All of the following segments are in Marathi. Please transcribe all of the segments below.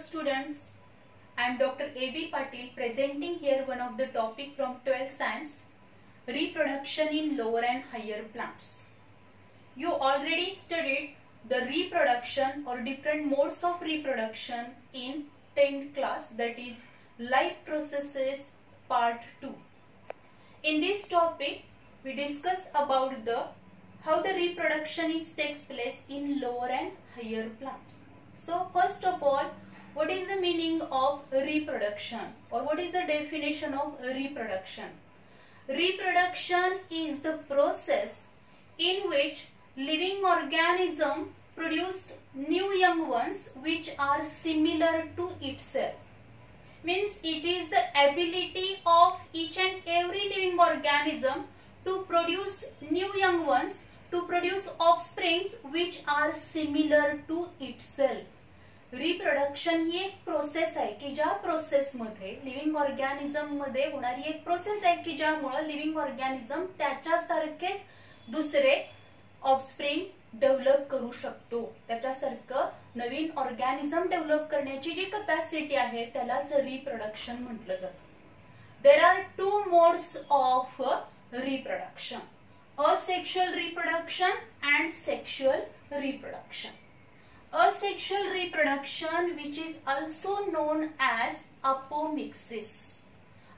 students. I am Dr. A.B. Patil presenting here one of the topic from 12 science reproduction in lower and higher plants. You already studied the reproduction or different modes of reproduction in 10th class that is life processes part 2. In this topic we discuss about the how the reproduction is takes place in lower and higher plants. So first of all, what is the meaning of reproduction or what is the definition of reproduction? Reproduction is the process in which living organism produce new young ones which are similar to itself. Means it is the ability of each and every living organism to produce new young ones to produce offsprings which are similar to itself. Reproduction ही एक प्रोसेस आहे की ज्या प्रोसेस मध्ये लिव्हिंग ऑर्गॅनिझममध्ये होणारी एक प्रोसेस आहे की ज्यामुळे लिव्हिंग ऑर्गॅनिझम त्याच्यासारखेच दुसरे ऑफस्प्रिंग डेव्हलप करू शकतो. त्याच्यासारखं नवीन ऑर्गॅनिझम डेव्हलप करण्याची जी कपॅसिटी आहे त्यालाच रिप्रोडक्शन म्हटलं जातं. There are two modes of reproduction asexual reproduction and sexual reproduction Asexual reproduction which is also known as apomixis.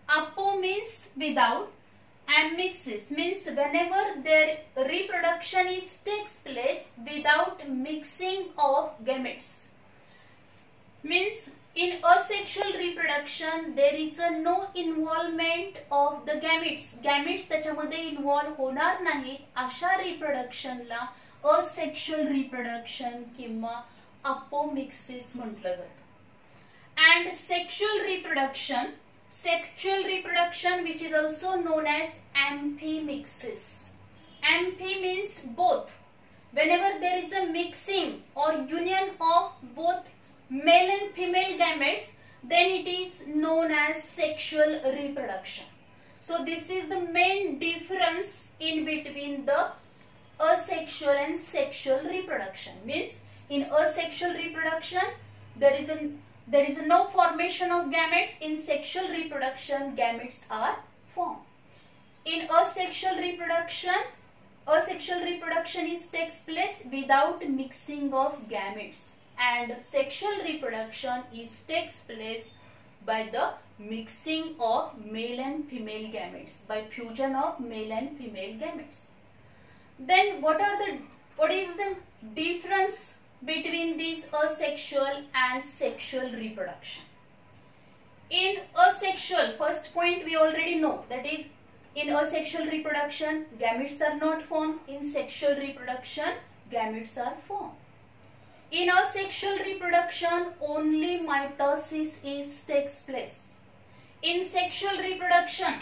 Apo means without and mixis means whenever their reproduction is takes place without mixing of gametes. Means in asexual reproduction there is a no involvement of the gametes gametes त्याच्यामध्ये इन्व्हॉल्व होणार नाही अशा रिप्रोडक्शनला असेक्शुअल रिप्रोडक्शन किंवा अपोमिक्सिस म्हटलं जातं and sexual reproduction sexual reproduction which is also known as amphimixis amphi means both whenever there is a mixing or union of both male and female gametes then it is known as sexual reproduction so this is the main difference in between the asexual and sexual reproduction. Means in asexual reproduction there is a there is no formation of gametes. In sexual reproduction gametes are formed. In asexual reproduction asexual reproduction is takes place without mixing of gametes. And sexual reproduction is takes place by the mixing of male and female gametes by fusion of male and female gametes then what are the what is the difference between these asexual and sexual reproduction in asexual first point we already know that is in asexual reproduction gametes are not formed in sexual reproduction gametes are formed in asexual reproduction only mitosis is takes place in sexual reproduction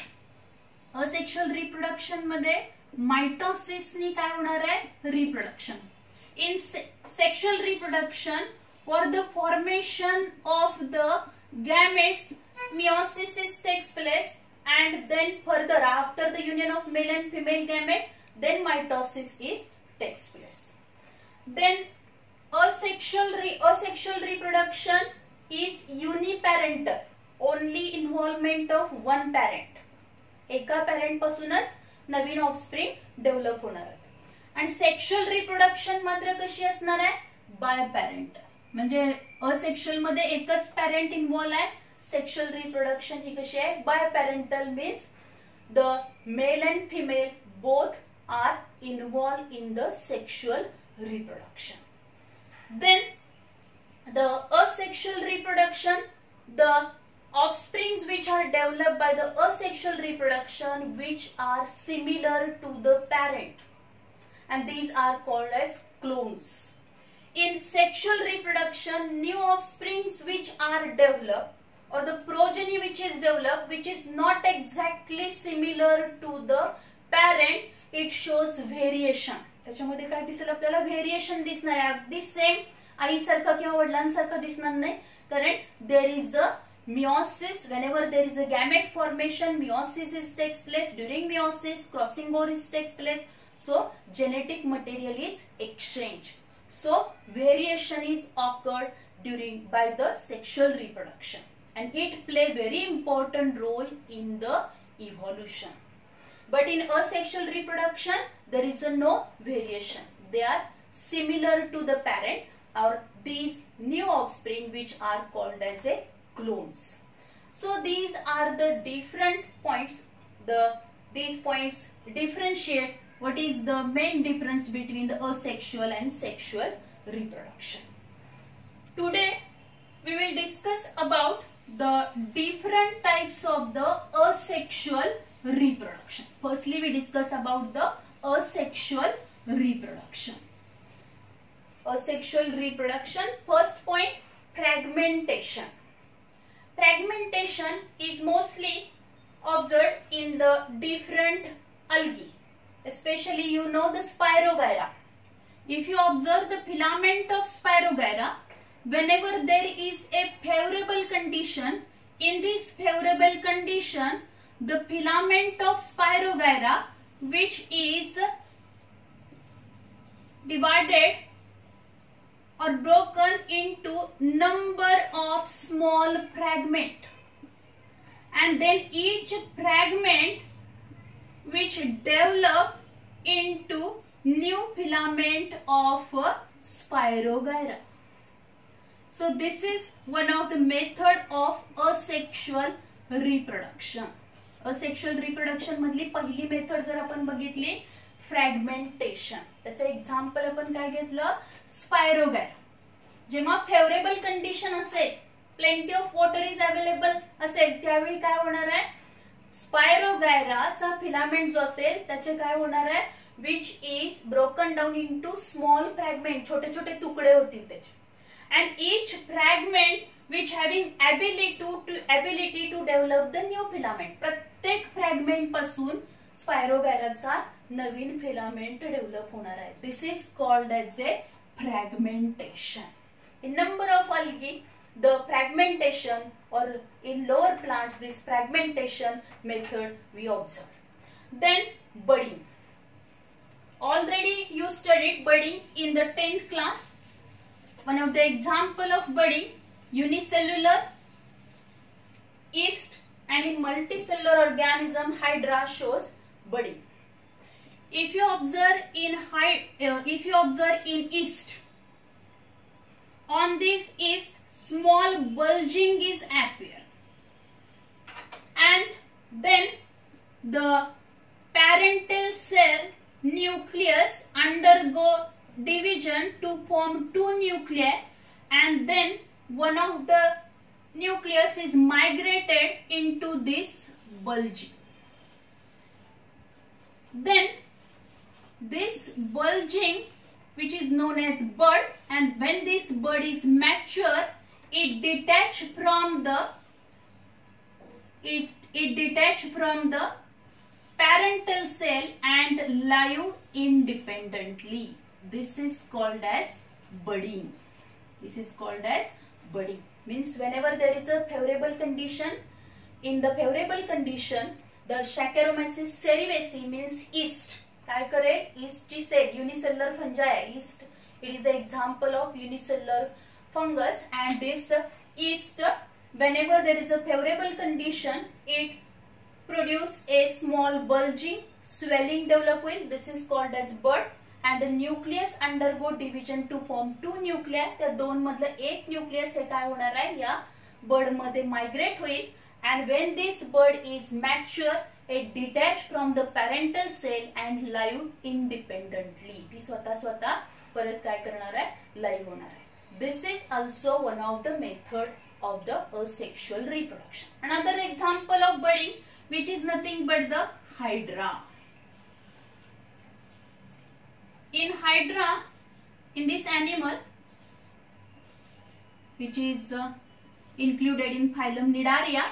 asexual reproduction मध्ये मायटोसिस नी काय होणार आहे reproduction in sexual reproduction for the formation of the gametes meiosis is takes place and then further after the union of male and female gamete then mitosis is takes place then asexual re asexual reproduction is uniparental only involvement of one parent एका पॅरेंट पासूनच नवीन ऑफस्प्रिंग डेव्हलप होणार आहेत. आणि सेक्शुअल रिप्रोडक्शन मात्र कशी असणार आहे? बाय पॅरेंट म्हणजे असेक्शुअलमध्ये एकच पॅरेंट इन्व्हॉल्व आहे. सेक्शुअल रिप्रोडक्शन ही कशी आहे? Biparental means the male and female both are involve in the sexual reproduction then the asexual reproduction the offsprings which are developed by the asexual reproduction which are similar to the parent and these are called as clones in sexual reproduction new offsprings which are developed or the progeny which is developed which is not exactly similar to the parent it shows variation त्याच्यामध्ये काय दिसेल आपल्याला व्हेरिएशन दिसणार आहे अगदी सेम आईसारखं किंवा वडिलांसारखं दिसणार नाही कारण there is a meiosis whenever there is a gamete formation meiosis is takes place during meiosis crossing over is takes place so genetic material is exchanged so variation is occurred during by the sexual reproduction and it play very important role in the evolution. But in asexual reproduction, there is a no variation. They are similar to the parent or these new offspring which are called as a clones. So these are the different points. The These points differentiate what is the main difference between the asexual and sexual reproduction. Today we will discuss about the different types of the asexual reproduction. Firstly, we discuss about the asexual reproduction. Asexual reproduction. First point, fragmentation. Fragmentation is mostly observed in the different algae. Especially you know the Spirogyra. If you observe the filament of Spirogyra, whenever there is a favorable condition, in this favorable condition, the filament of Spirogyra which is divided or broken into number of small fragment and then each fragment which develop into new filament of Spirogyra. So this is one of the method of asexual reproduction. Asexual reproduction मधली पहिली मेथड जर आपण बघितली फ्रॅगमेंटेशन त्याचं एक्झाम्पल आपण काय घेतलं? स्पायरोगॅर जेव्हा फेवरेबल कंडिशन असेल plenty of water is available असेल त्यावेळी काय होणार आहे? स्पायरोगायराचा फिलामेंट जो असेल त्याचे काय होणार आहे? Which is broken down into small fragment छोटे छोटे तुकडे होतील त्याचे. And each fragment which having ability to ability to develop the new filament प्रत्येक फ्रॅगमेंटपासून स्पायरोगायराचा नवीन फिलामेंट डेव्हलप होणार आहे this is called as a fragmentation in number of algae the fragmentation or in lower plants this fragmentation method we observe then budding already you studied budding in the 10th class one of the example of budding unicellular yeast and in multicellular organism hydra shows budding if you observe in high, uh, if you observe in yeast on this east small bulging is appear and then the parental cell nucleus undergo division to form two nuclei and then one of the nucleus is migrated into this bulging. Then this bulging which is known as bud and when this bud is mature it detach from the it, it detach from the parental cell and live independently. This is called as budding. This is called as budding. Means whenever there is a favorable condition, in the favorable condition, the Saccharomyces cerevisiae means yeast. काय करेल ईस्टची cell unicellular fungi yeast it is the example of unicellular fungus and this yeast whenever there is a favorable condition it produce a small bulging swelling develop will this is called as bud and the nucleus undergo division to form two nuclei त्या दोन मधलं एक nucleus हे काय होणार आहे या बर्डमध्ये मायग्रेट होईल and when this bird is mature it detach from the parental cell and live independently ती स्वतः स्वतः परत काय करणार आहे लाईव्ह होणार आहे this is also one of the method of the asexual reproduction another example of budding which is nothing but the hydra in hydra in this animal which is uh, included in phylum nidaria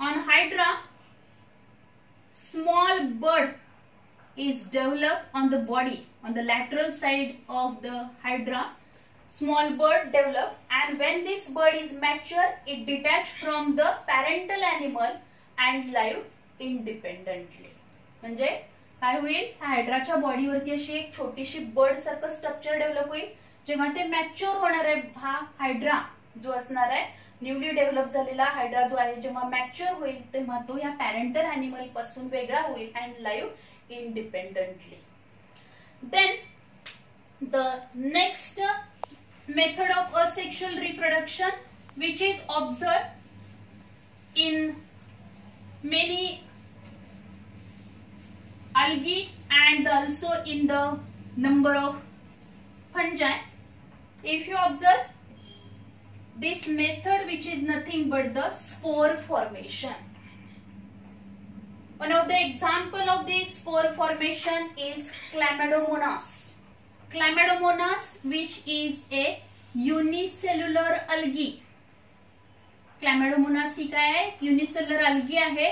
on hydra small bud is developed on the body on the lateral side of the hydra small bud develop and when this bud is mature it detach from the parental animal and live independently म्हणजे काय होईल हायड्राच्या बॉडीवरती अशी एक छोटीशी बर्ड सारखं स्ट्रक्चर डेव्हलप होईल जेव्हा ते मॅच्युअर होणार आहे हा हायड्रा जो असणार आहे न्यूली डेव्हलप झालेला हायड्रा जो आहे जेव्हा मॅच्युअर होईल तेव्हा तो या पॅरेंटर अॅनिमलपासून वेगळा होईल and live independently then the next method of asexual reproduction which is observe in many algae and also in the number of fungi. If you observe this method which is nothing but the spore formation. One of the example of this spore formation is Chlamydomonas. Chlamydomonas which is a unicellular algae. Chlamydomonas ही काय आहे युनिसेल्युलर algae आहे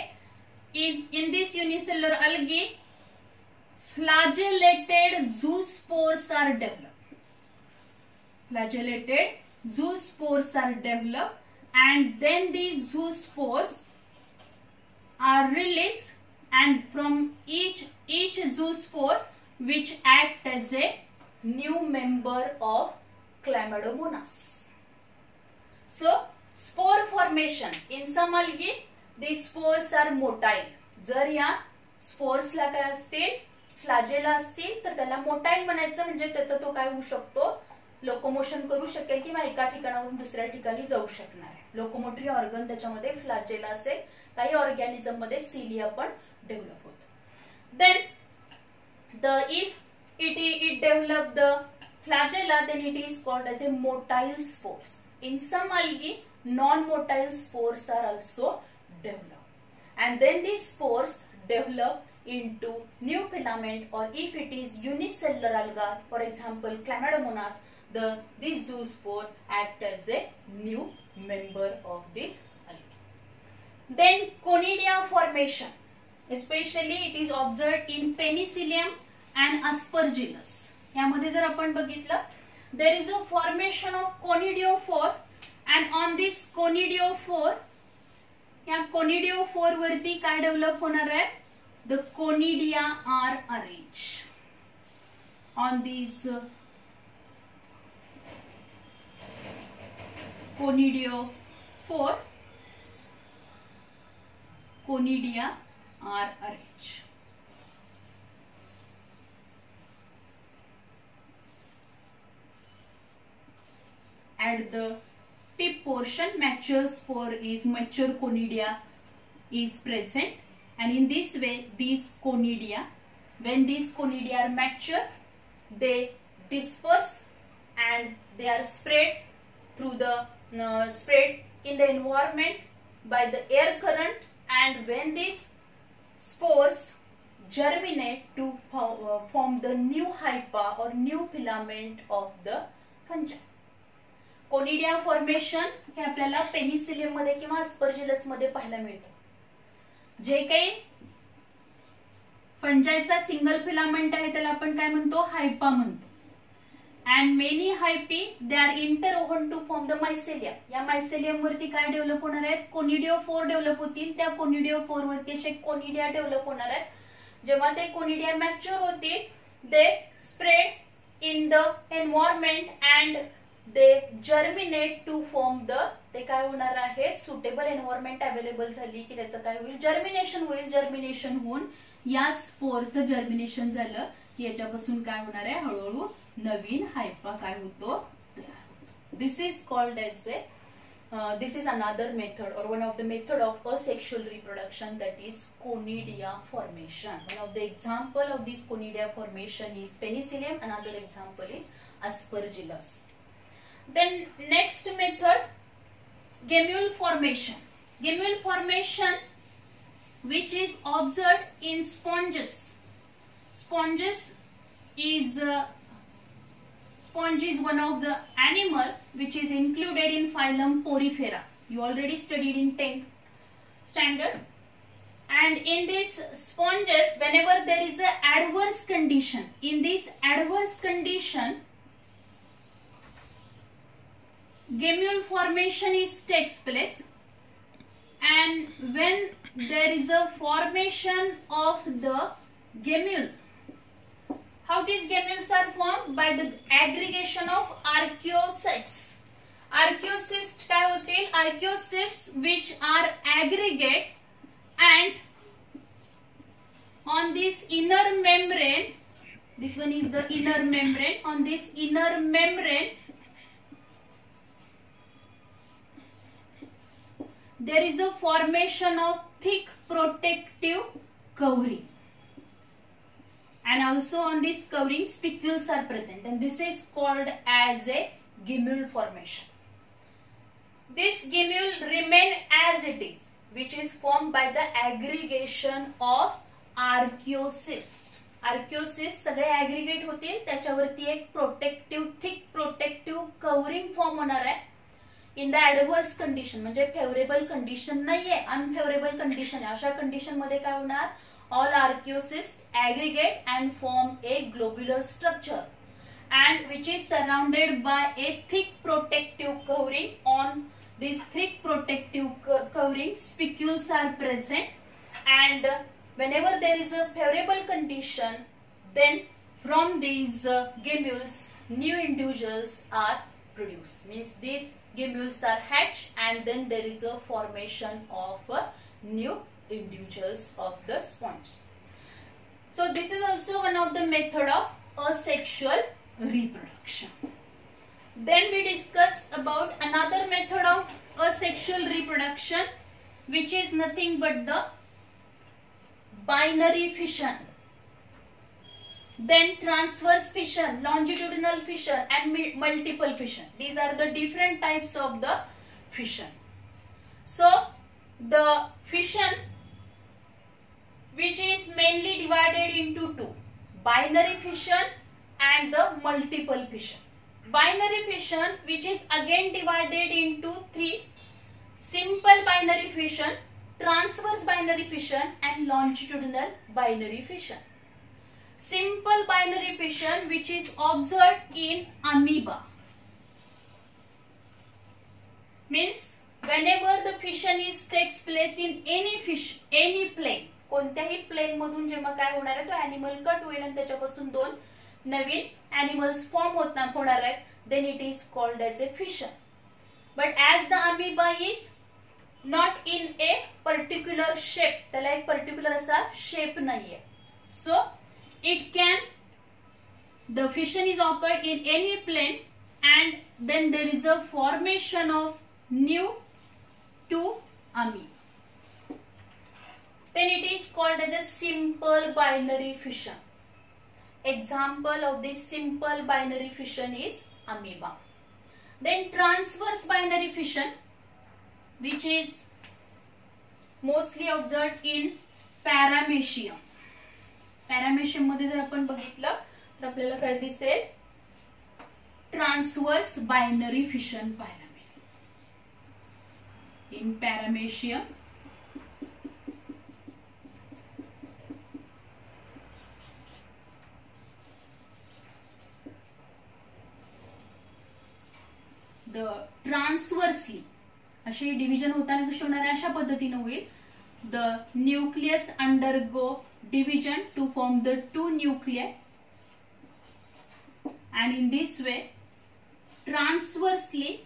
in in this unicellular algae flagellated zoospores are developed flagellated zoospores are developed and then these zoospores are released and from each each zoospore which act as a new member of chlamydomonas. So spore formation in some algae the spores are motile. जर या स्पोर्सला काय असतील फ्लाजेला असतील तर त्याला मोटाईल म्हणायचं म्हणजे त्याचा तो काय होऊ शकतो लोकोमोशन करू शकेल किंवा एका ठिकाणावरून दुसऱ्या ठिकाणी जाऊ शकणार आहे. लोकोमोटरी ऑर्गन त्याच्यामध्ये फ्लाजेला असेल काही ऑर्गॅनिझममध्ये सिलिया पण डेव्हलप होत. Then the if it it develop the flagella then it is called as a motile spores in some algae non motile spores are also develop and then the spores develop into new filament or if it is unicellular algae for example Chlamydomonas the this zoospore act as a new member of this algae then conidia formation especially it is observed in penicillium and aspergillus यामध्ये जर आपण बघितलं there is a formation of conidiophore and on this conidiophore या कोनिडिओफोर वरती काय डेव्हलप होणार आहे the conidia are arrange on this Conidia 4 conidia R R H. And At the tip portion mature spore is mature conidia is present and in this way these conidia when these conidia are mature they disperse and they are spread through the uh, spread in the environment by the air current and when these spores germinate to form the new hypa or new filament of the fungi conidia formation हे आपल्याला पेनिसिलियममध्ये किंवा स्पर्जिलसमध्ये पाहायला मिळतं जे काही फंजायचा सिंगल फिलामेंट आहे त्याला आपण काय म्हणतो हायपा म्हणतो and many hyphae they are inter to form the mycelia या मायसेलियम वरती काय डेव्हलप होणार आहेत? कोनिडिओ फोर डेव्हलप होतील. त्या कोनिडिओ फोर वरती असे कोनिडिया डेव्हलप होणार आहेत. जेव्हा ते कोनिडिया मॅच्युअर होतील they spread in the environment and they germinate to form the ते काय होणार आहे सुटेबल एन्व्हायरमेंट अवेलेबल झाली की त्याचं काय होईल? जर्मिनेशन होईल. जर्मिनेशन होऊन या स्पोरचं जर्मिनेशन झालं की याच्यापासून काय होणार आहे? हळूहळू नवीन हायपा काय होतो? This is called as a this is another method or one of the method of asexual reproduction that is conidia formation one of the example of this conidia formation is penicillium another example is aspergillus. Then next method gemule formation. Gemule formation which is observed in sponges. Sponges is uh, sponge is one of the animal which is included in phylum porifera. You already studied in 10th standard. And in these sponges whenever there is a adverse condition in this adverse condition gemule formation is takes place. And when there is a formation of the gemule how these gametes are formed by the aggregation of archaeocytes archaeocysts काय होतील archaeocysts which are aggregate and on this inner membrane this one is the inner membrane on this inner membrane there is a formation of thick protective covering And also on this covering spicules are present and this is called as a gemmule formation. This gemmule remain as it is which is formed by the aggregation of archaeocysts. आर्किओसिस सगळे aggregate होतील त्याच्यावरती एक protective thick protective covering form होणार आहे इन द ऍडव्हर्स कंडिशन म्हणजे फेवरेबल कंडिशन नाहीये अनफेवरेबल कंडिशन आहे अशा कंडिशनमध्ये काय होणार all archaeocysts aggregate and form a globular structure and which is surrounded by a thick protective covering. On this thick protective covering spicules are present and whenever there is a favorable condition then from these uh, gammules new individuals are produced. Means these gammules are hatched and then there is a formation of a new individuals of the sponge. So this is also one of the method of asexual reproduction. Then we discuss about another method of asexual reproduction which is nothing but the binary fission. Then transverse fission, longitudinal fission and multiple fission. These are the different types of the fission. So the fission which is mainly divided into two binary fission and the multiple fission. Binary fission which is again divided into three simple binary fission transverse binary fission and longitudinal binary fission. Simple binary fission which is observed in amoeba. Means whenever the fission is takes place in any fish any plane कोणत्याही प्लेन मधून जेव्हा काय होणार आहे तो अॅनिमल कट होईल आणि त्याच्यापासून दोन नवीन अॅनिमल्स फॉर्म होणार आहेत. Then it is called as a fission but as the amoeba is not in a particular shape त्याला एक पर्टिक्युलर असा शेप नाहीये. So it can the fission is occurred in any plane and then there is a formation of new two amoeba then it is called as a simple binary fission. Example of this simple binary fission is amoeba. Then transverse binary fission which is mostly observed in paramecium. पॅरामेशियममध्ये जर आपण बघितलं तर आपल्याला काय दिसेल ट्रान्सवर्स बायनरी फिशन पाहायला मिळेल इन पॅरामेशियम ट्रान्सवर्सली असे डिव्हिजन होताना कसे होणार? अशा पद्धतीने होईल. The nucleus undergo division to form the two nuclei and in this way transversely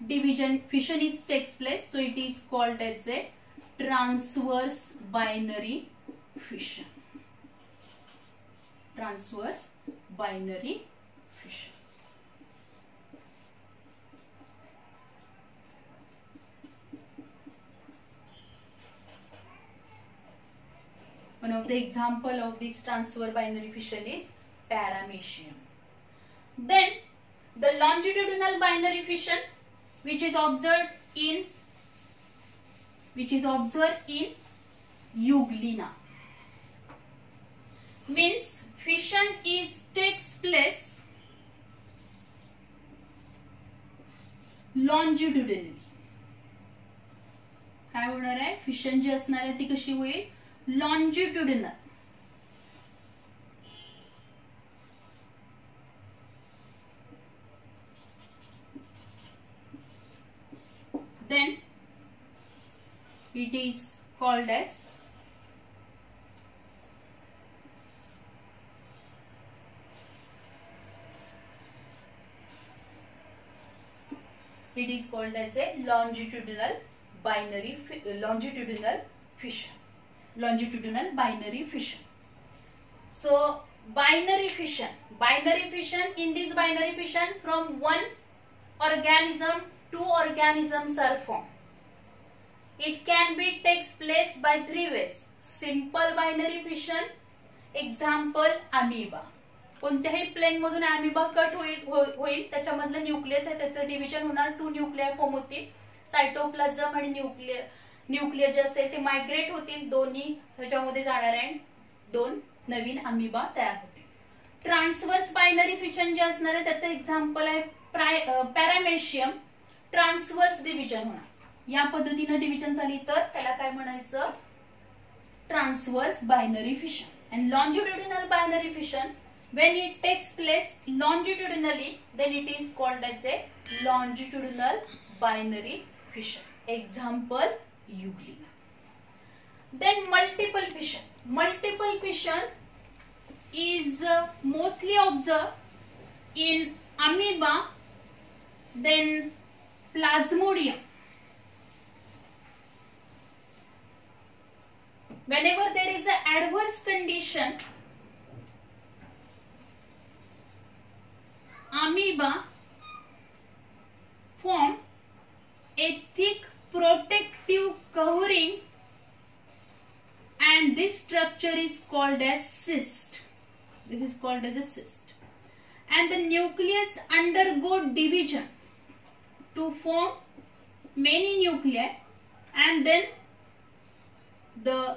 division fission is takes place so it is called as a transverse binary fission transverse binary fission One of the example of this transfer binary fission is paramecium. Then the longitudinal binary fission which is observed in which is observed in Euglena means fission is takes place longitudinally काय होणार आहे फिशन जी असणार आहे ती कशी होईल longitudinal then it is called as it is called as a longitudinal binary longitudinal fission longitudinal binary fission so binary fission binary fission in this binary fission from one organism two organisms are formed it can be takes place by three ways simple binary fission example amoeba कोणत्याही प्लेन मधून अमिबा कट होईल होईल त्याच्यामधलं न्यूक्लियस आहे त्याचं डिव्हिजन होणार टू न्यूक्लिया फॉर्म होतील सायटोप्लाझम आणि न्यूक्लियर न्यूक्लियर जे असेल ते मायग्रेट होतील. दोन्ही ह्याच्यामध्ये जाणार आहे दोन नवीन अमिबा तयार होतील. ट्रान्सवर्स बायनरी फिशन जे असणार आहे त्याचं एक्झाम्पल आहे पॅरामेशियम ट्रान्सवर्स डिव्हिजन होणार. या पद्धतीनं डिव्हिजन झाली तर त्याला काय म्हणायचं? Transverse binary fission and longitudinal binary fission when it takes place longitudinally then it is called as a longitudinal binary fission. Example euglena then multiple vision. multiple vision is uh, mostly observed in amoeba then plasmodium whenever there is an adverse condition amoeba form a thick protective covering and this structure is called as cyst. This is called as a cyst. And the nucleus undergo division to form many nuclei and then the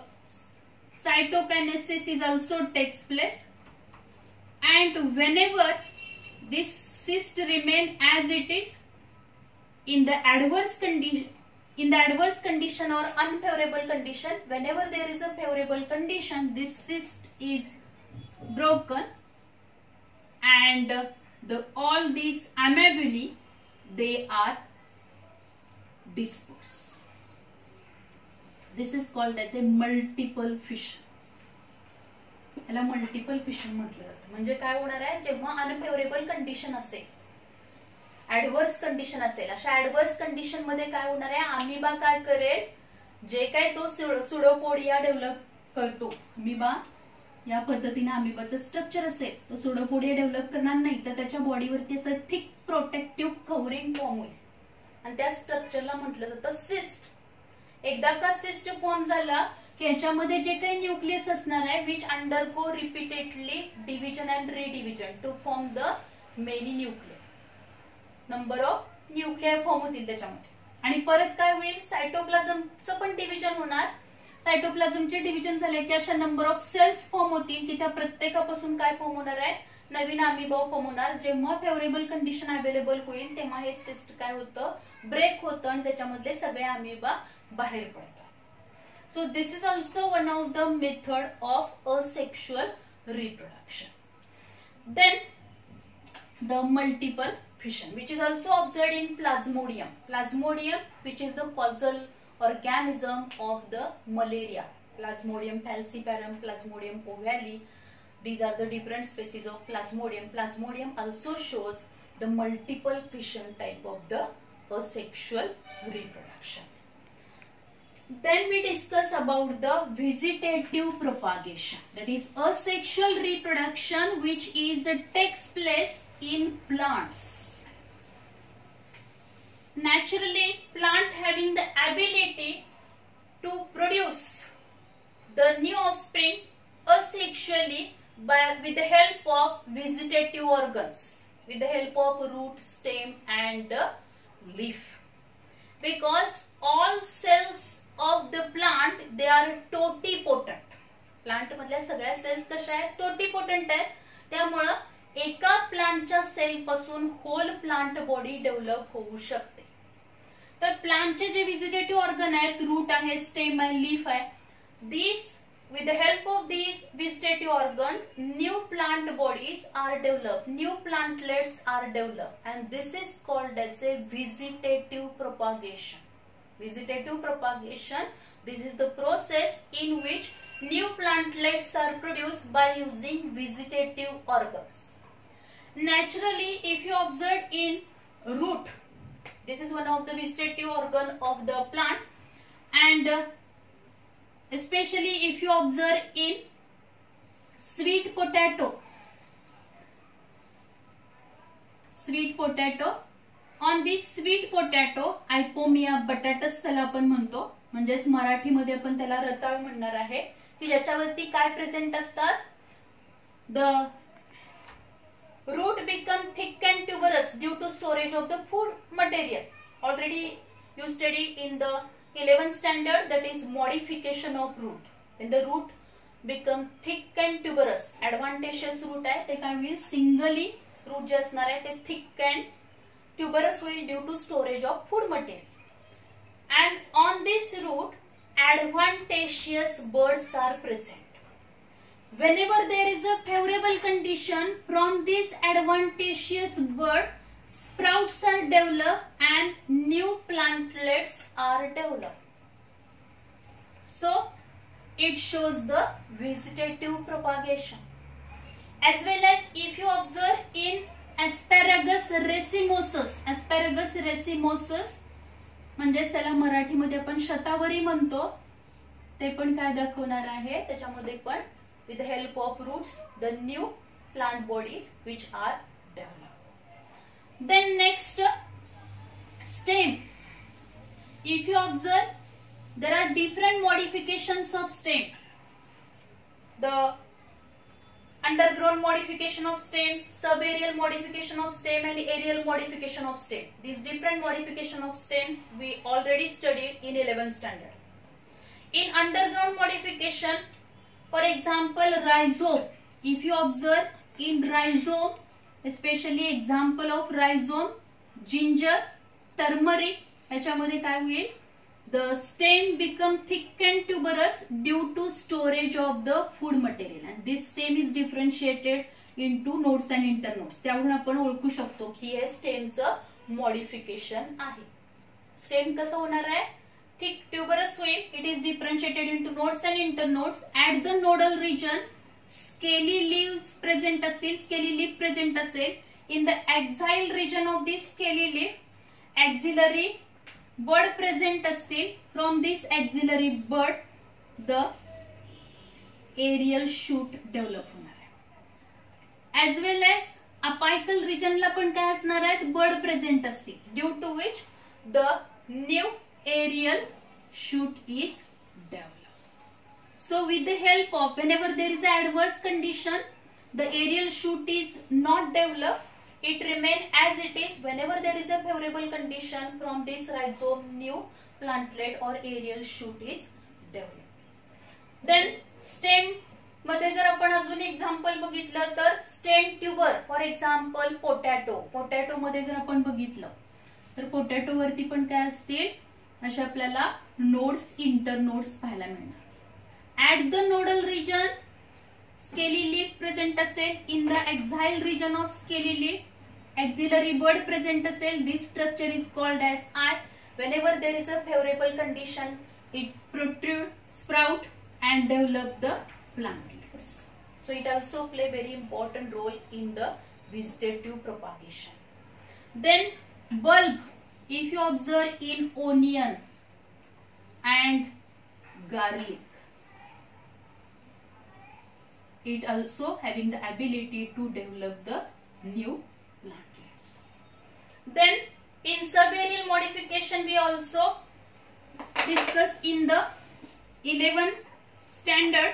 cytokinesis is also takes place and whenever this cyst remain as it is in the adverse condition in the adverse condition or unfavorable condition whenever there is a favorable condition this cyst is broken and the all these amabuli they are dispersed this is called as a multiple fission याला मल्टिपल फिशन म्हटलं जातं म्हणजे काय होणार आहे जेव्हा अनफेवरेबल कंडिशन असेल ऍडव्हर्स कंडिशन असेल. अशा ऍडव्हर्स कंडिशनमध्ये काय होणार आहे? अमिबा काय करेल? जे काय तो सुडोपोडिया डेव्हलप करतो. अमिबा या पद्धतीने अमिबाचं स्ट्रक्चर असेल तो सुडोपोडिया डेव्हलप करणार नाही तर त्याच्या बॉडीवरती असं थिक प्रोटेक्टिव्ह कव्हरिंग फॉर्म होईल. आणि त्या स्ट्रक्चरला म्हटलं जातं सिस्ट एकदा का सिस्ट फॉर्म झाला की याच्यामध्ये जे काही न्यूक्लियस असणार आहे which undergo repeatedly division and redivision to form the many nucleus number of nuclear form होतील त्याच्यामध्ये. आणि परत काय होईल? सायटोप्लाझमचं पण डिव्हिजन होणार. सायटोप्लाझमचे डिव्हिजन झाले की अशा नंबर ऑफ सेल्स फॉर्म होतील की त्या प्रत्येकापासून काय फॉर्म होणार आहे नवीन आमिभाव फॉर्म होणार. जेव्हा फेवरेबल कंडिशन अवेलेबल होईल तेव्हा हे सिस्ट काय होतं? ब्रेक होतं आणि त्याच्यामधले सगळे आमिबा बाहेर पडतात. So is also one of the method of a asexual reproduction then the multiple which is also observed in plasmodium. Plasmodium which is the causal organism of the malaria. Plasmodium falciparum, Plasmodium ovale. These are the different species of Plasmodium. Plasmodium also shows the multiple fission type of the uh, asexual reproduction. Then we discuss about the vegetative propagation. That is asexual reproduction which is takes place in plants. Naturally, plant having the ability to produce the new offspring asexually by with the help of vegetative organs, with the help of root, stem and the leaf. Because all cells of the plant they are totipotent plant मधल्या सगळ्या सेल्स कशा आहेत टोटीपोटंट आहेत त्यामुळं एका प्लांटच्या सेल पासून होल प्लांट बॉडी डेव्हलप होऊ शकते तर प्लांटचे जे व्हिजिटेटिव्ह ऑर्गन आहेत रूट आहे स्टेम आहे लीफ आहे this with help of this vegetative organ new plant bodies are develop new plantlets are develop and this is called as a vegetative propagation vegetative propagation this is the process in which new plantlets are produce by using vegetative organs naturally if you observe in root This is one of the vegetative organ of the plant and especially if you observe in sweet potato sweet potato on this sweet potato ipomoea batatas त्याला आपण म्हणतो म्हणजेच मराठीमध्ये आपण त्याला रताळ म्हणणार आहे की ज्याच्यावरती काय प्रेझेंट असतात the root become thick and tuberous due to storage of the food material already you study in the eleven standard that is modification of root in the root become thick and tuberous advantages root आहे ते काय होईल सिंगली रूट जे असणार आहे ते thick and tuberous will due to storage of food material. And on this route, advantageous birds are present. Whenever there is a favorable condition from this advantageous bud sprouts are developed and new plantlets are developed. So, it shows the vegetative propagation. As well as if you observe in asparagus racemosus asparagus racemosus म्हणजेच त्याला मराठीमध्ये आपण शतावरी म्हणतो ते पण काय दाखवणार आहे त्याच्यामध्ये पण with the help of roots the new plant bodies which are developed. Then next stem. If you observe there are different modifications of stem. The underground modification of stem, subaerial modification of stem and aerial modification of stem. These different modification of stems we already studied in 11th standard. In underground modification, for example rhizo if you observe in rhizo specially example of rhizome ginger turmeric ह्याच्यामध्ये काय होईल? The stem become thick and tuberous due to storage of the food material and this stem is differentiated into notes and internotes त्यावरून आपण ओळखू शकतो की हे स्टेमचं मॉडिफिकेशन आहे. स्टेम कसं होणार आहे? थिक ट्युबरस होईल it is differentiated into nodes and internodes at the nodal region scaly leave present असतील स्केली लिव्ह प्रेझेंट असेल in the axil region of this scaly leave axillary bud present असतील from this axillary bud the aerial shoot develop होणार आहे. ऍज वेल एज अपायकल रिजनला पण काय असणार आहेत? बर्ड प्रेझेंट असतील. Due to which the new aerial shoot is developed. So with the help of whenever there is an adverse condition, the aerial shoot is not developed. it remain as it is whenever there is a favorable condition from this rhizome new plantlet or aerial shoot is developed then stem मध्ये जर आपण अजून एक्झाम्पल बघितलं तर stem tuber for example potato potato मध्ये जर आपण बघितलं तर पोटॅटो वरती पण काय असतील अशा आपल्याला नोड्स इंटर नोड्स पाहायला मिळणार. At the nodal region scaly leaf present असेल. In the axil region of scaly leaf axillary bud present असेल. This structure is called as I whenever there is a favourable condition it protrude sprout and develop the plantlets so it also play very important role in the vegetative propagation then bulb if you observe in onion and garlic it also having the ability to develop the new then in subaerial modification we also discuss in the 11 standard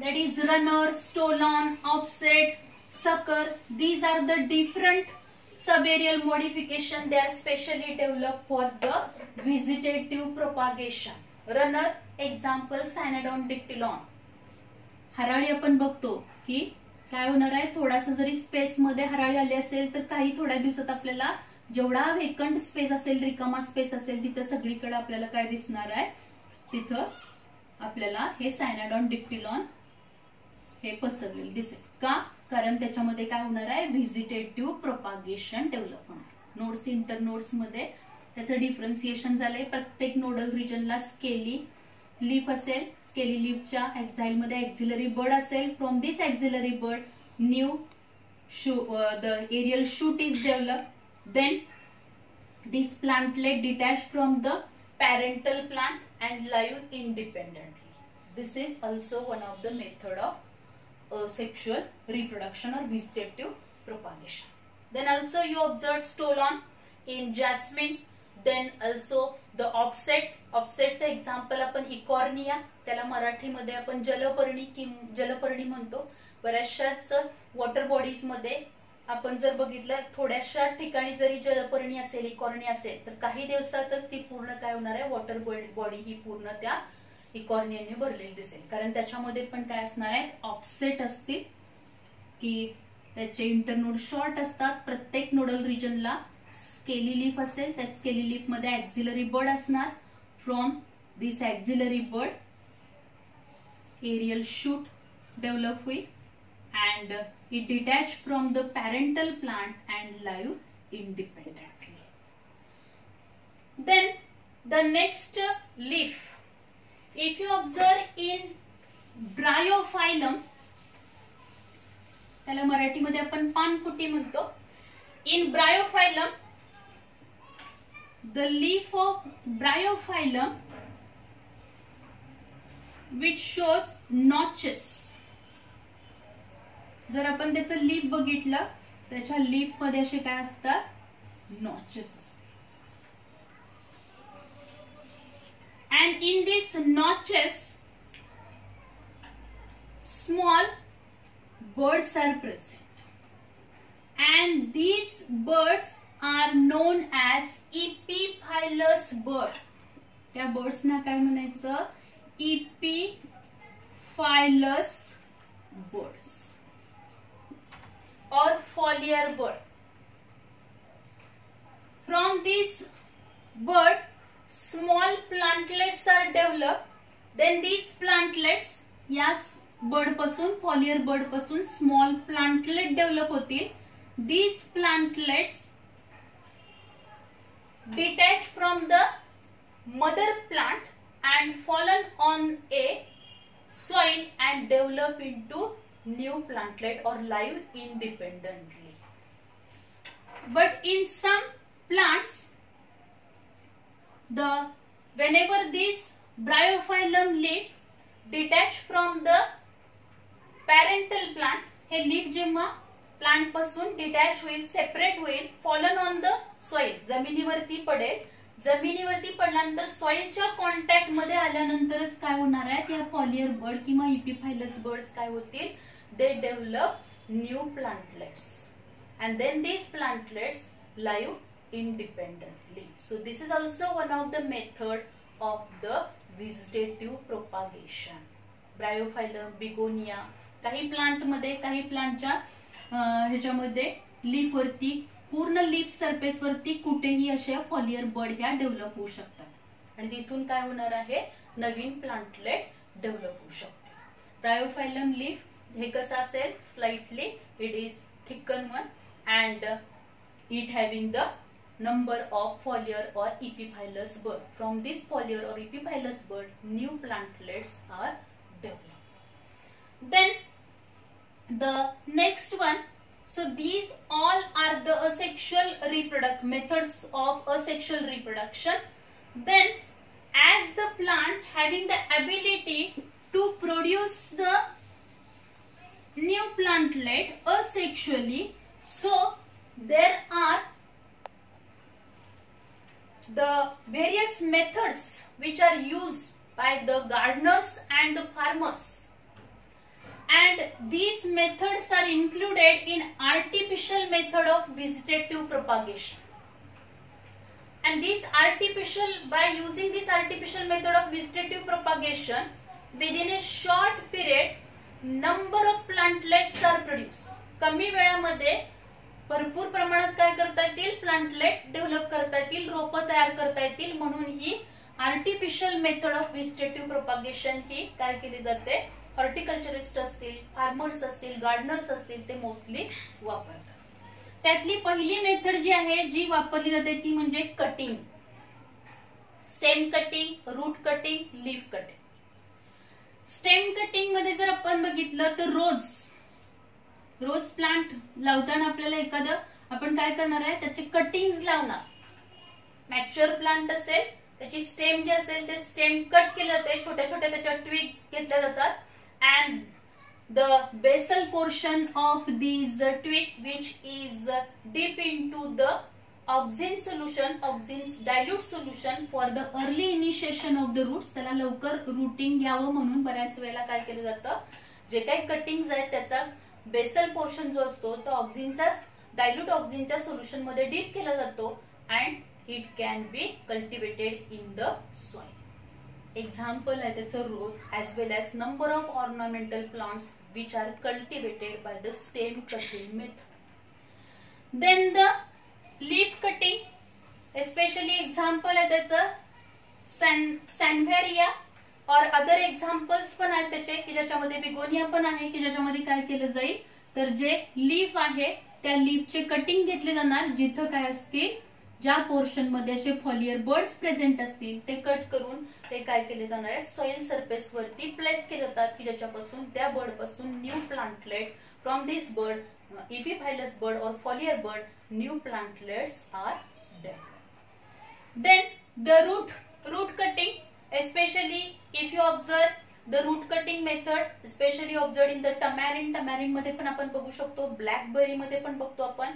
that is runner, stolon, offset, sucker. These are the different subaerial modification. They are specially developed for the vegetative propagation. Runner example cynodon dictylon. हराळी आपण बघतो की काय होणार आहे थोडासा जरी स्पेस मध्ये हराळी आली असेल तर काही थोड्या दिवसात आपल्याला जेवढा वेकंट स्पेस असेल रिकामा स्पेस असेल तिथं सगळीकडे आपल्याला काय दिसणार आहे तिथं आपल्याला हे सायनाडॉन डिक्टिलॉन हे पसरलेलं दिसेल का कारण त्याच्यामध्ये काय होणार आहे? व्हिजिटेटिव्ह प्रोपागेशन डेव्हलप होणार. नोड्स इंटर नोड्समध्ये त्याचं डिफरन्सिएशन झालंय. प्रत्येक नोडल रिजनला स्केली लिप असेल स्केली लिपच्या एक्झाईल मध्ये एक्झिलरी बर्ड असेल. From this axillary bud new shoot the aerial shoot is develop then this plantlet detach from the parental plant and live independently this is also one of the method of sexual sexual reproduction or vegetative propagation. Then also you observe stolon in jasmine. Then also the offset. Offsetचं एक्झाम्पल आपण इकॉर्निया त्याला मराठीमध्ये आपण जलपर्णी कि जलपर्णी म्हणतो बऱ्याचशाच वॉटर बॉडीजमध्ये आपण जर बघितलं थोड्याशा ठिकाणी जरी जलपर्णी असेल इकॉर्णी असेल तर काही दिवसातच ती पूर्ण काय होणार आहे वॉटर बॉडी ही पूर्ण त्या इकॉर्नियाने भरलेली दिसेल. कारण त्याच्यामध्ये पण काय असणार आहेत ऑफसेट असतील. की त्याचे इंटरनोड शॉर्ट असतात. प्रत्येक नोडल रिजनला स्केली लिप असेल त्या स्केली लिफमध्ये ऍक्झिलरी बर्ड असणार. From this axillary bud aerial shoot develop होईल. And it detach from the parental plant and live independently. Then the next leaf If you observe in Bryophyllum, त्याला मराठीमध्ये आपण पानकुटी म्हणतो. In Bryophyllum the leaf of Bryophyllum which shows notches जर आपण त्याचं लीप बघितलं त्याच्या लीपमध्ये असे काय असतात नॉचेस असतात. And in this notches small birds are present and these birds are known as epiphilous bird त्या बर्ड्सना काय म्हणायचं epiphyllous birds or foliar bird. From this bird, small plantlets are developed. Then these plantlets, या बर्डपासून फॉलियर बर्डपासून स्मॉल प्लांटलेट डेव्हलप होतील these plantlets detached from the mother plant and fallen on a soil and develop into new plantlet or live independently. But in some plants, the whenever this bryophyllum leaf detach from the parental plant, हे लीफ जेव्हा प्लांटपासून डिटॅच होईल सेपरेट होईल फॉलन ऑन द सॉइल जमिनीवरती पडेल. जमिनीवरती पडल्यानंतर सॉइलच्या कॉन्टॅक्टमध्ये आल्यानंतरच काय होणार आहे? या पॉलियर बर्ड किंवा इपिफायलस बर्ड्स काय होतील? They develop new plantlets and then these plantlets live independently. So this is also one of the method of the vegetative propagation. Bryophyllum begonia काही प्लांटमध्ये काही प्लांटच्या ह्याच्यामध्ये लीफ वरती पूर्ण लीफ सरफेस वरती कुठेही अशा फॉलियर बर्ड ह्या डेव्हलप होऊ शकतात. आणि तिथून काय होणार आहे? नवीन प्लांटलेट डेव्हलप होऊ शकते. ब्रायोफायलम लीफ हे कसं असेल? Slightly it is thicken one and it having the number of foliar or epiphyllous bird. From this foliar or epiphyllous bird, new plantlets are developed. Then the next one, so these all are the asexual reproduct methods of asexual reproduction. Then as the plant having the ability to produce the new plantlet asexually. So there are the various methods which are used by the gardeners and the farmers. And these methods are included in artificial method of vegetative propagation. And this artificial, by using this artificial method of vegetative propagation, within a short period, number of plantlets are produce कमी वेळामध्ये भरपूर प्रमाणात काय करता येतील? प्लांटलेट डेव्हलप करता येतील रोपं तयार करता येतील म्हणून ही artificial method of vegetative propagation ही काय केली जाते? हॉर्टिकल्चरिस्ट असतील फार्मर्स असतील गार्डनर्स असतील ते मोस्टली वापरतात. त्यातली पहिली मेथड जी आहे जी वापरली जाते ती म्हणजे cutting stem cutting root cutting leaf cutting stem कटिंगमध्ये जर आपण बघितलं तर रोज रोज प्लांट लावताना आपल्याला एखादं आपण काय करणार आहे त्याचे कटिंग लावणार. मॅच्युअर प्लांट असेल त्याची स्टेम जे असेल ते स्टेम कट केले जाते छोट्या छोट्या त्याच्या ट्विक घेतल्या जातात. And the basal portion of these twig which is dip into the auxin solution auxins dilute solution for the early initiation of the roots त्याला लवकर रुटिंग घ्यावं म्हणून बऱ्याच वेळेला काय केलं जातं? जे काही कटिंग्स आहेत त्याचा बेसल पोर्शन जो असतो तो ऑक्झिनच्या डायल्यूट ऑक्झिनच्या सोल्युशनमध्ये डीप केला जातो and it can be cultivated in the soil example आहे त्याचं rose as well as number of ornamental plants which are cultivated by the stem cutting method then the leaf cutting especially example आहे त्याचं सॅन सॅनव्हेरिया और अदर एक्झाम्पल्स पण आहेत त्याचे की ज्याच्यामध्ये बिगोनिया पण आहे की ज्याच्यामध्ये काय केलं जाईल? तर जे लीफ आहे त्या लीफचे कटिंग घेतले जाणार जिथं काय असतील? ज्या पोर्शनमध्ये असे फॉलियर बर्ड्स प्रेझेंट असतील ते कट करून ते काय केले जाणार आहे सॉइल सरफेस वरती प्लेस केले जातात की ज्याच्यापासून त्या बर्डपासून new plantlet from this bud epiphyllous bud or foliar bud new plantlets are then the root root cutting especially if you observe the root cutting method specially observe in the tamarind टमॅरिनमध्ये पण आपण बघू शकतो ब्लॅकबेरी मध्ये पण बघतो आपण.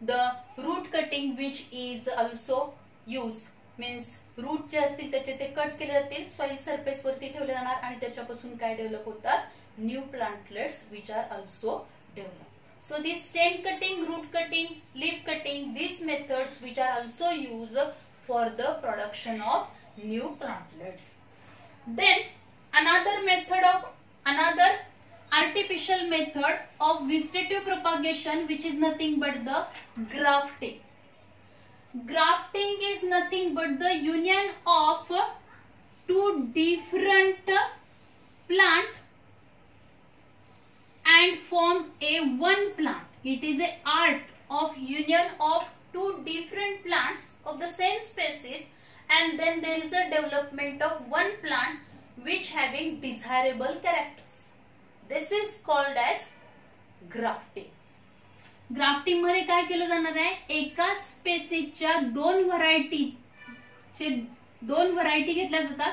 The root cutting which is also use means root जे असतील त्याचे ते कट केले जातील सॉइल सरफेस वरती ठेवले जाणार आणि त्याच्यापासून काय डेव्हलप होतात? New plantlets which are also develop so this stem cutting root cutting leaf cutting this methods which are also use for the production of new plantlets. Then another method of another artificial method of vegetative propagation which is nothing but the grafting. Grafting is nothing but the union of two different plant and form a one plant. It is a art of union of two different plants of the same species and then there is a development of one plant which having desirable characters. This is called as grafting. ग्राफ्टिंगमध्ये काय केलं जाणार आहे? एका स्पेसिसच्या दोन व्हरायटी चे दोन व्हरायटी घेतल्या जातात.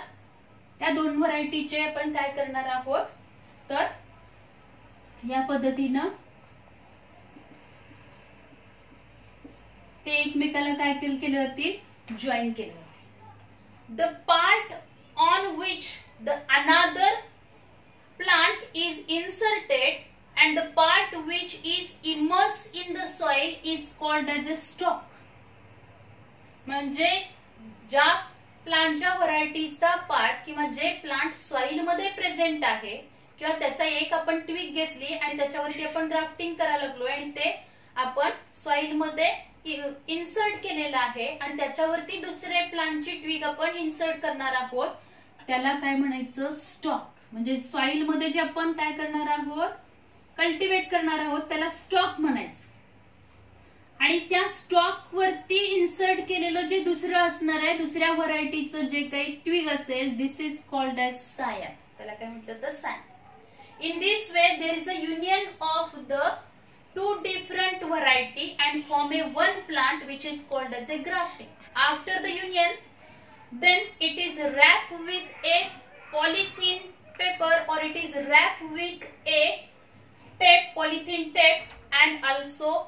त्या दोन व्हरायटीचे आपण काय करणार आहोत? तर या पद्धतीनं ते एकमेकाला काय केलं जातील? जॉईन केलं the part on which the another plant is inserted and the part which is immersed in the soil is called as a stalk. म्हणजे ज्या प्लांटच्या व्हरायटीचा पार्ट किंवा जे प्लांट सॉइलमध्ये प्रेझेंट आहे किंवा त्याचा एक आपण ट्विक घेतली आणि त्याच्यावरती आपण ड्राफ्टिंग करायला लागलोय आणि ते आपण सॉइलमध्ये इन्सर्ट केलेला आहे आणि त्याच्यावरती दुसरे प्लांटची ट्विग आपण इन्सर्ट करणार आहोत. त्याला काय म्हणायचं? स्टॉक म्हणजे सॉइलमध्ये जे आपण काय करणार आहोत? कल्टिवेट करणार आहोत त्याला स्टॉक म्हणायचं. आणि त्या स्टॉक वरती इन्सर्ट केलेलं जे दुसरं असणार आहे दुसऱ्या व्हरायटीचं जे काही ट्विग असेल this is called as scion त्याला काय म्हटलं? तर scion in this way there is a union of the two different variety and form a one plant which is called as a grafting. After the union, then it is wrapped with a polythene paper or it is wrapped with a tape, polythene tape and also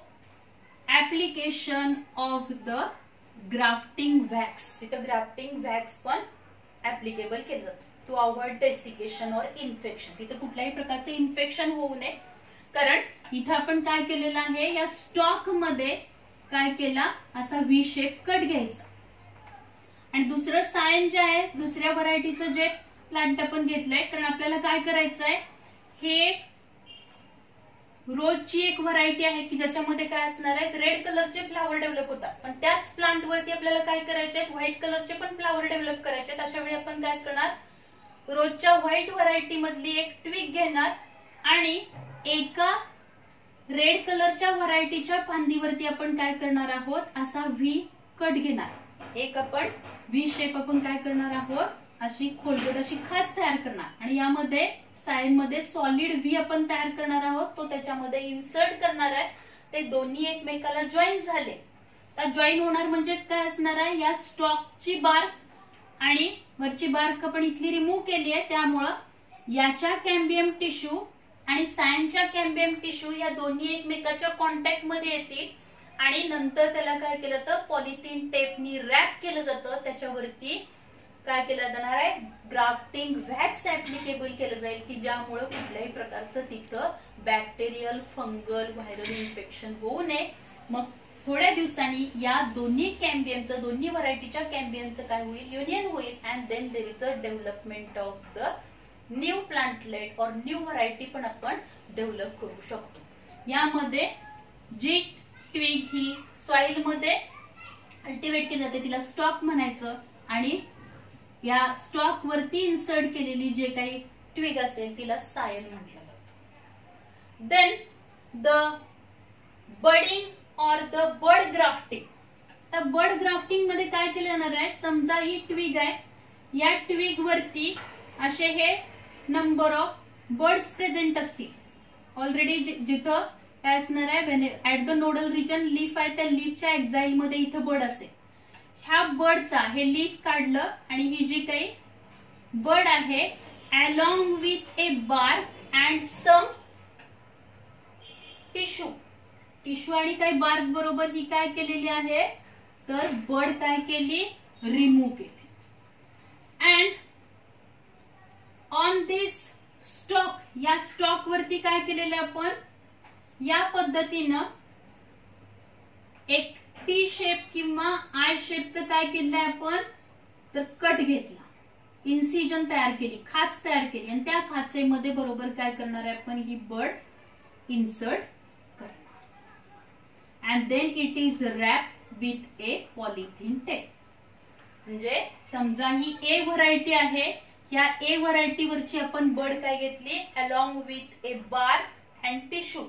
application of the grafting wax. तिथं grafting wax पण applicable केलं जातं to avoid desiccation infection. Infection तिथं कुठल्याही प्रकारचे infection होऊ नये कारण इथं आपण काय केलेलं आहे? या स्टॉकमध्ये काय केला? असा व्ही शेप कट घ्यायचा. आणि दुसरं सायन जे आहे दुसऱ्या व्हरायटीचं जे प्लांट आपण घेतलंय कारण आपल्याला काय करायचं आहे हे रोजची एक व्हरायटी आहे की ज्याच्यामध्ये काय असणार आहेत रेड कलरचे फ्लावर डेव्हलप होतात. पण त्याच प्लांट वरती आपल्याला काय करायचे आहेत व्हाईट कलरचे पण फ्लावर डेव्हलप करायचे आहेत अशा वेळी आपण काय करणार? रोजच्या व्हाईट व्हरायटी मधली एक ट्विक घेणार आणि एका रेड कलरच्या व्हरायटीच्या फांदीवरती आपण काय करणार आहोत? असा व्ही कट घेणार. एक आपण व्ही शेप आपण काय करणार आहोत? अशी खोलगट अशी खास तयार करणार. आणि यामध्ये साईडमध्ये सॉलिड व्ही आपण तयार करणार आहोत. तो त्याच्यामध्ये इन्सर्ट करणार आहे. ते दोन्ही एकमेकाला जॉईन झाले. तर जॉईन होणार म्हणजे काय असणार आहे? या स्टॉकची बार्क आणि वरची बार्क आपण इथली रिमूव्ह केली आहे. त्यामुळं याच्या कॅम्बियम टिश्यू आणि सॅनच्या कॅम्बियम टिश्यू या दोन्ही एकमेकाच्या कॉन्टॅक्टमध्ये येतील. आणि नंतर त्याला काय केलं तर पॉलिथिन टेपनी रॅप केलं जातं. त्याच्यावरती काय केलं जाणार आहे? ग्राफ्टिंग व्हॅक्स ऍप्लिकेबल केलं जाईल की ज्यामुळे कुठल्याही प्रकारचं तिथं बॅक्टेरियल फंगल व्हायरल इन्फेक्शन होऊ नये. मग थोड्या दिवसांनी या दोन्ही कॅम्बियमचं दोन्ही व्हरायटीच्या कॅम्बियमचं काय होईल? युनियन होईल. And then there is a development of the new plantlet और न्यू व्हरायटी पण आपण डेव्हलप करू शकतो. यामध्ये जी ट्विग ही सॉइलमध्ये अल्टिवेट केली जाते. तिला स्टॉक म्हणायचं. आणि या स्टॉक वरती इन्सर्ट केलेली जे काही ट्विग असेल तिला सायल म्हटलं जातं. Then the budding or the bud grafting तर बड ग्राफ्टिंगमध्ये काय केलं जाणार आहे? समजा ही ट्विग आहे. या ट्विग वरती असे हे नंबर ऑफ बर्ड्स प्रेझेंट असतील. ऑलरेडी जिथं काय असणार आहे at the nodal region leaf आहे त्या लीफच्या एक्झाईल मध्ये इथं बर्ड असेल. ह्या बर्डचा हे लीफ काढलं आणि ही जी काही बर्ड आहे along with a bark and some tissue tissue आणि काही बार्क बरोबर ही काय केलेली आहे? तर बर्ड काय केली? रिमूव्ह केली. अँड ऑन दिस स्टॉक या स्टॉक वरती काय केलेलं आपण? या पद्धतीनं एक टी शेप किंवा आय शेपचं काय केलंय आपण? तर कट घेतला. इन्सिजन तयार केली खाच तयार केली. आणि त्या खाचेमध्ये बरोबर काय करणार आहे आपण? ही बर्ड इन्सर्ट करणार. And then it is wrap with a polythene tape म्हणजे समजा ही ए व्हरायटी आहे या ए व्हरायटी वरची आपण बर्ड काय घेतली? Along with a bark and tissue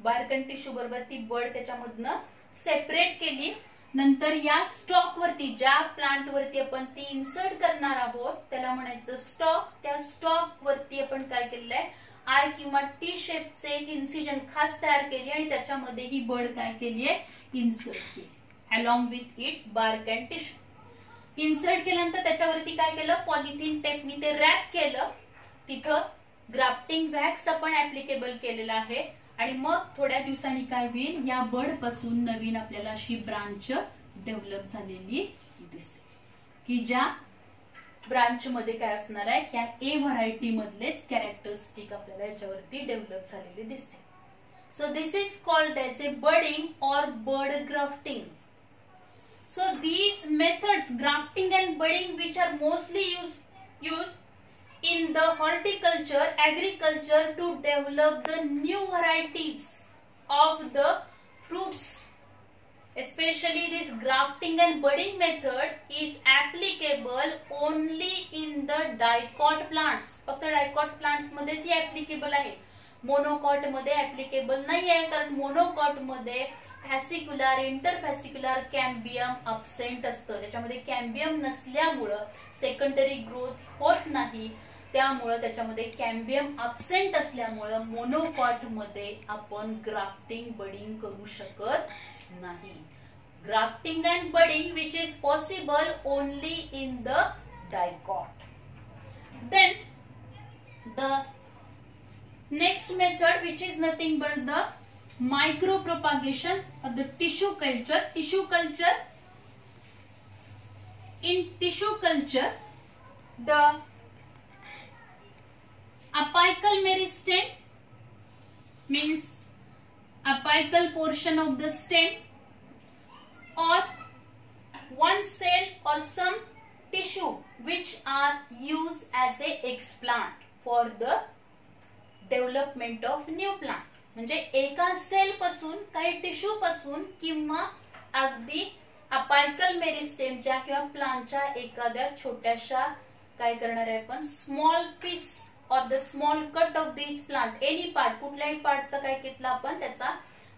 bark and tissue बरोबर ती बर्ड त्याच्यामधनं सेपरेट केली. नंतर या स्टॉक वरती ज्या प्लांट वरती आपण ती इन्सर्ट करणार आहोत त्याला म्हणायचं स्टॉक त्या स्टॉक वरती आपण काय केलेलं आहे आय किंवा टी शेपचे एक इन्सिजन खास तयार केली आणि त्याच्यामध्ये ही बर्ड काय केली आहे इन्सर्ट केली. Along with its bark and tissue insert केल्यानंतर त्याच्यावरती काय केलं? पॉलिथिन टेपनी ते रॅप केलं. तिथं ग्राफ्टिंग व्हॅक्स आपण ऍप्लिकेबल केलेलं आहे. आणि मग थोड्या दिवसांनी काय होईल? या बर्डपासून नवीन आपल्याला अशी ब्रांच डेव्हलप झालेली दिसेल. की ज्या ब्रांच मध्ये काय असणार आहे? या ए व्हरायटी मधलेच कॅरेक्टरिस्टिक आपल्याला याच्यावरती डेव्हलप झालेले दिसते so this is called as a budding or bud grafting So these methods grafting and budding which are mostly used, used in the horticulture agriculture to develop the new varieties of the fruits especially this grafting and budding method is applicable only in the dicot plants फक्त dicot plants मध्येच ही applicable आहे मोनोकॉटमध्ये applicable नाही आहे कारण मोनोकॉटमध्ये फॅसिक्युलर इंटरफॅसिक्युलर कॅम्बियम अबसेंट असतं. त्याच्यामध्ये कॅम्बियम नसल्यामुळं सेकंडरी ग्रोथ होत नाही. त्यामुळं त्याच्यामध्ये कॅम्बियम अबसेंट असल्यामुळं मोनोपॉटमध्ये आपण ग्राफ्टिंग बडिंग करू शकत नाही. Grafting and budding which is possible only in the dicot then the next method which is nothing but the micropropagation of the tissue culture. Tissue culture, in tissue culture, the apical meristem means apical portion of the stem or one cell or some tissue which are used as a explant for the development of new plant. म्हणजे एका सेल पासून काही टिश्यू पासून किंवा अगदी अपायकल मेरिस्टेमच्या किंवा प्लांटच्या एखाद्या छोट्याशा काय करणार आहे आपण? Small piece or the small cut of this plant any part कुठल्याही पार्टचा काय घेतला आपण? त्याचा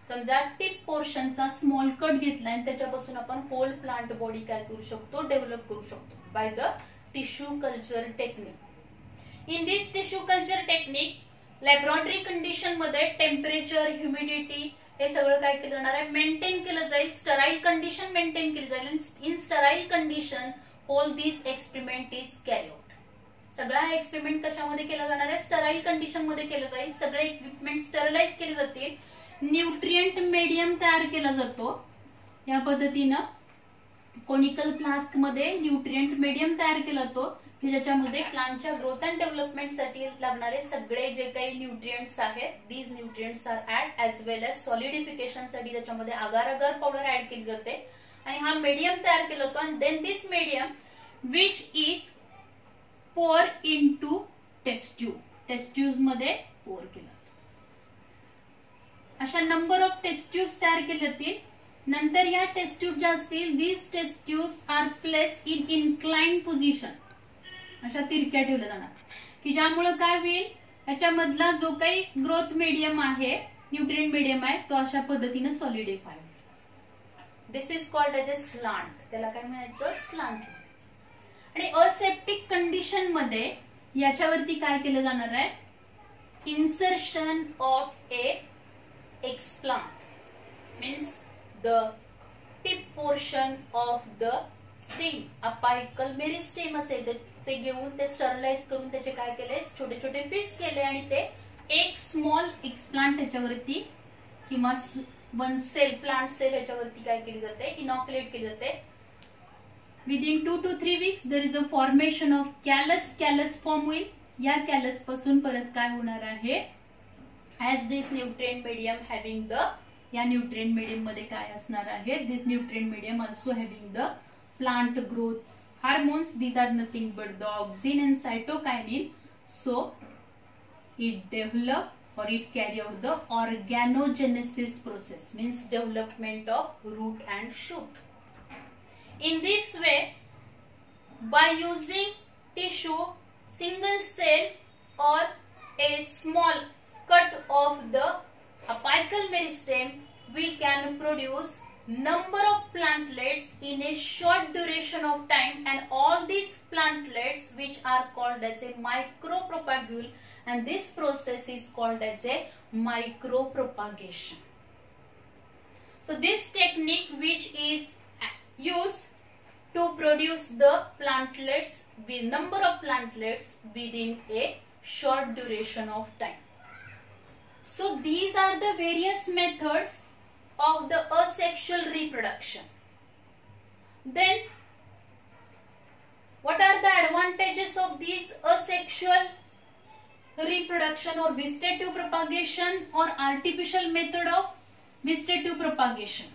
समजा टिप पोर्शनचा स्मॉल कट घेतला आणि त्याच्यापासून आपण होल प्लांट बॉडी काय करू शकतो? डेव्हलप करू शकतो by the tissue culture technique in this tissue culture technique laboratory कंडिशनमध्ये टेम्परेचर ह्युमिडिटी हे सगळं काय केलं जाणार आहे? मेंटेन केलं जाईल. स्टराईल कंडिशन मेंटेन केली जाईल. In sterile condition all this experiment is carry out सगळा हा एक्सपेरिमेंट कशामध्ये केला जाणार आहे? स्टराईल कंडिशनमध्ये केलं जाईल. सगळे इक्विपमेंट स्टरलाइज केले जातील. न्यूट्रिएंट मीडियम तयार केला जातो. या पद्धतीनं कोनिकल फ्लास्कमध्ये न्यूट्रिएंट मीडियम तयार केला जातो. की ज्याच्यामध्ये प्लांटच्या ग्रोथ अँड डेव्हलपमेंटसाठी लागणारे सगळे जे काही न्यूट्रियंट्स आहेत these nutrients are add as well as सॉलिडिफिकेशनसाठी त्याच्यामध्ये आगार आगार पावडर ऍड केली जाते. आणि हा मीडियम तयार केला होतो आणि then this medium which is pour into test tube टेस्ट्यूबमध्ये pour केला अशा नंबर ऑफ टेस्ट्यूब्स तयार केले जातील नंतर या टेस्ट ट्यूब ज्या असतील these test tubes are place in inclined position अशा तिरक्या ठेवल्या जाणार. की ज्यामुळं काय होईल? याच्यामधला जो काही ग्रोथ मीडियम आहे न्यूट्रिएंट मीडियम आहे तो अशा पद्धतीने solidify this is called as a slant त्याला काय म्हणायचं? स्लांट आणि असेप्टिक कंडिशनमध्ये याच्यावरती काय केलं जाणार आहे? Insertion of a explant means the tip portion of the stem apical meristem असेल तर ते घेऊन ते स्टरलाइज करून त्याचे काय केले छोटे छोटे पीस केले आणि ते एक स्मॉल एक्सप्लांट त्याच्यावरती किंवा वन सेल प्लांट सेल याच्यावरती काय केली जाते? इनॉक्युलेट केली जाते. Within two two three weeks there is a formation of callus callus form होईल या कॅलसपासून परत काय होणार आहे? As this nutrient medium having the या न्यूट्रिएंट मीडियममध्ये काय असणार आहे? This nutrient medium also having the plant growth hormones these are nothing but the auxin and cytokinin. So it develop or it carry out the organogenesis process means development of root and shoot. In this way by using tissue single cell or a small cut of the apical meristem we can produce number of plantlets in a short duration of time and all these plantlets which are called as a micropropagule and this process is called as a micropropagation. So this technique which is used to produce the plantlets with number of plantlets within a short duration of time. So these are the various methods of the asexual reproduction. Then what are the advantages of these asexual reproduction or vegetative propagation or artificial method of vegetative propagation?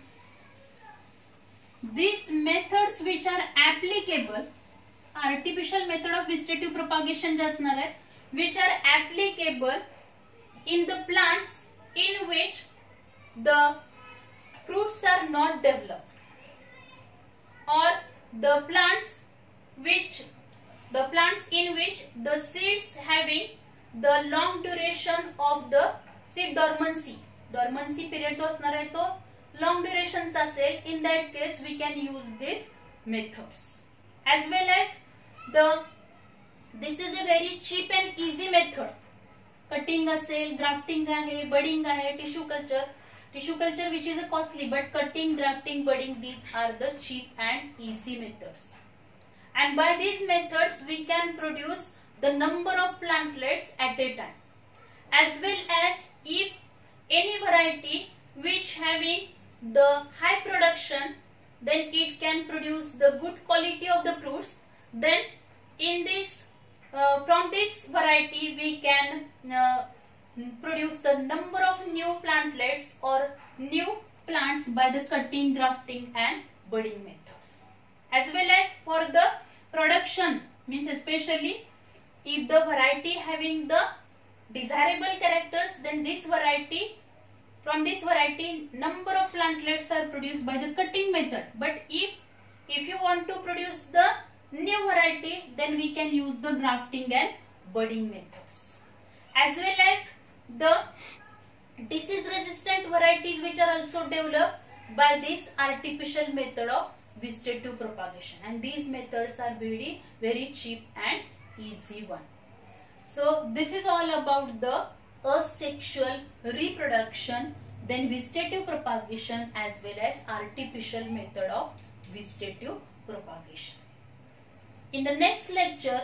These methods which are applicable, artificial method of vegetative propagation just now, which are applicable in the plants in which the fruits are not developed or the plants which the plants in which the seeds having the long duration of the seed dormancy dormancy period जो असणार आहे तो long duration चा असेल in that case we can use these methods as well as the this is a very cheap and easy method cutting असेल grafting आहे budding आहे tissue culture Tissue culture which is costly but cutting, grafting, budding these are the cheap and easy methods. And by these methods we can produce the number of plantlets at a time. As well as if any variety which having the high production then it can produce the good quality of the fruits then in this uh, from this variety we can uh, produce the number of new plantlets or new plants by the cutting, grafting and budding methods. As well as for the production means especially if the variety having the desirable characters then this variety from this variety number of plantlets are produced by the cutting method but if if you want to produce the new variety then we can use the grafting and budding methods as well as the disease resistant varieties which are also developed by this artificial method of vegetative propagation and these methods are very very cheap and easy one so this is all about the asexual reproduction then vegetative propagation as well as artificial method of vegetative propagation. In the next lecture,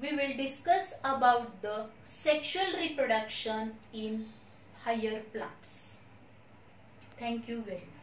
we will discuss about the sexual reproduction in higher plants. Thank you very much.